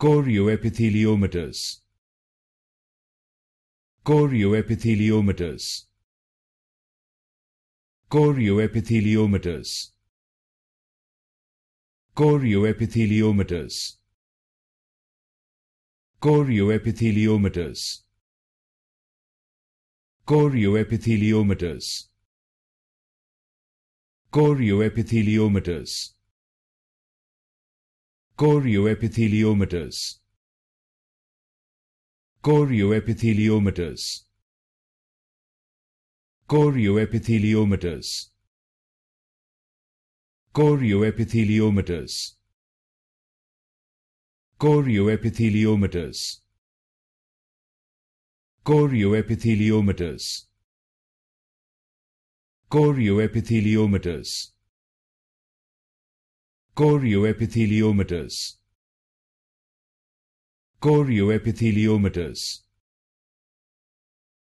chorioepitheliomatous chorioepitheliomatous chorioepitheliomatous chorioepitheliomatous chorioepitheliomatous chorioepitheliomatous chorioepitheliomatous chorioepitheliomatous chorioepitheliomatous chorioepitheliomatous chorioepitheliomatous chorioepitheliomatous chorioepitheliomatous chorioepitheliomatous chorioepitheliomatous chorioepitheliomatous